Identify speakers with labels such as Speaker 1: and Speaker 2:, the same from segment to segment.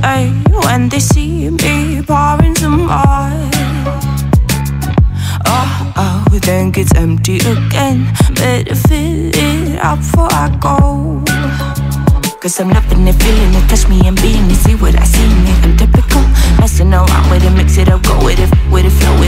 Speaker 1: say when they see me pouring some more? Oh, oh, then gets empty again. Better fill it up before I go. Cause I'm loving it, feeling it, touch me and being it, see what I see in it. I'm typical, messing around with it, mix it up, go with it, with it, flow with it.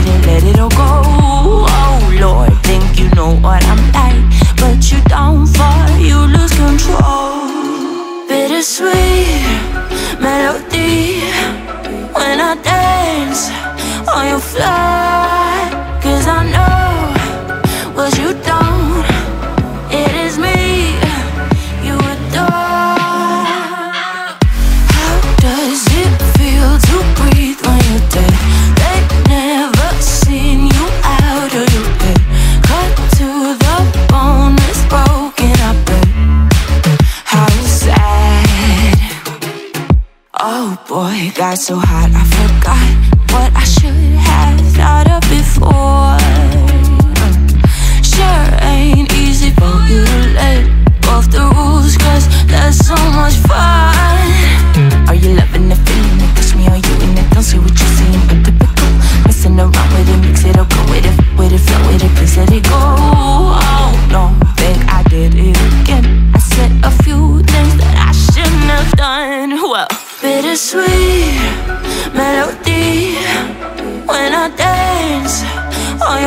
Speaker 1: got so hot I forgot.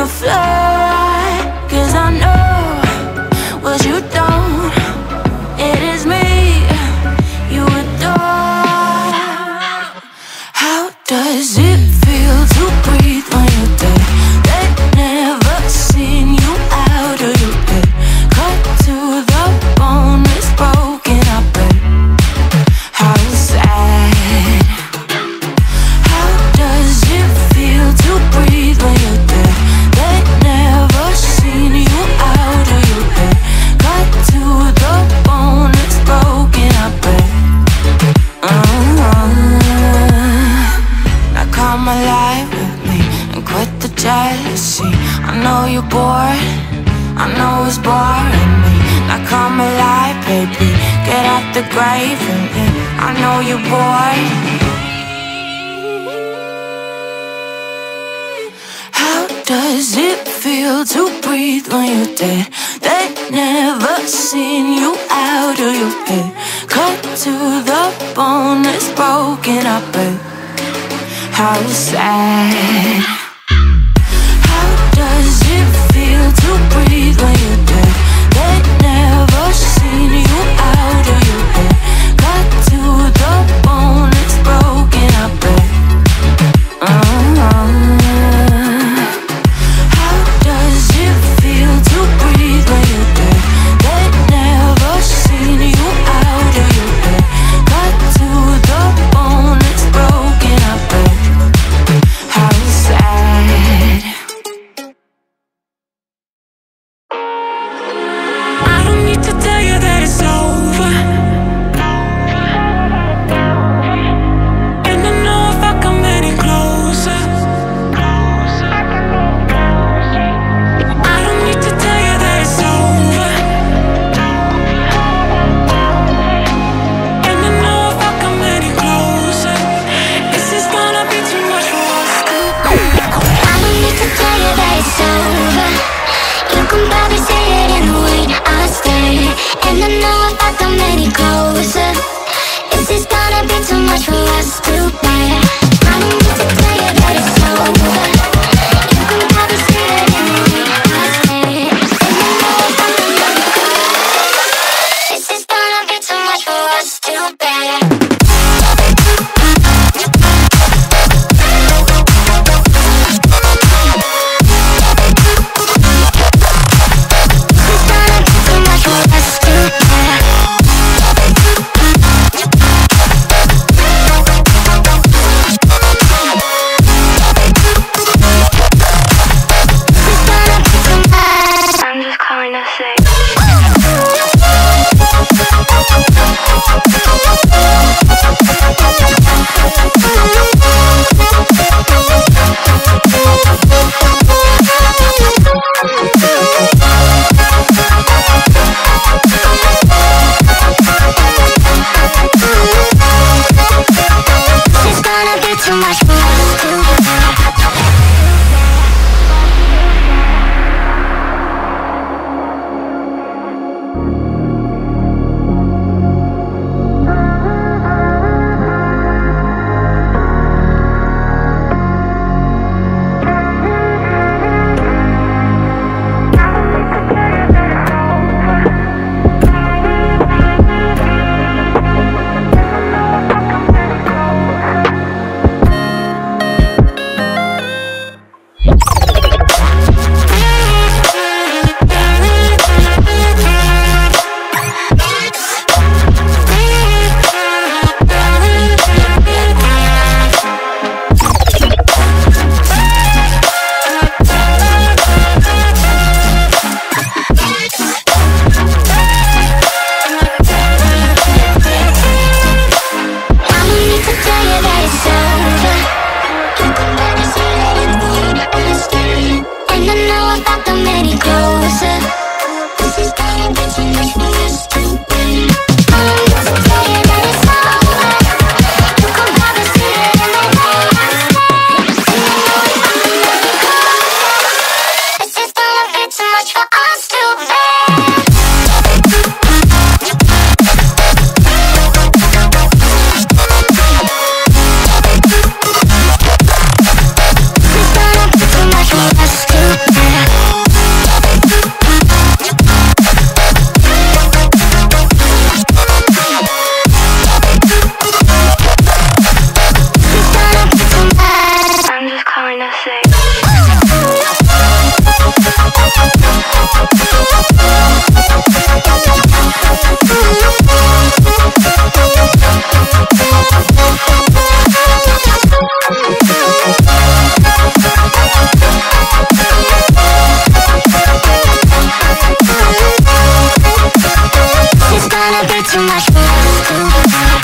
Speaker 1: fly I know it's boring me. Now come alive, baby. Get out the grave and me I know you're bored How does it feel to breathe when you're dead? They never seen you out of your bed. Cut to the bone, it's broken up, How sad. about the get it closer Prepare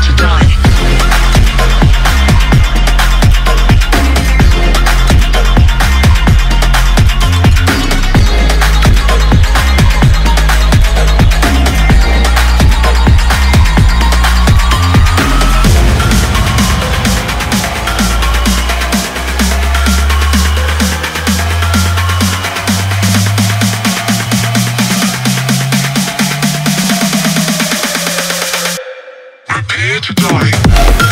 Speaker 1: to die. here to die.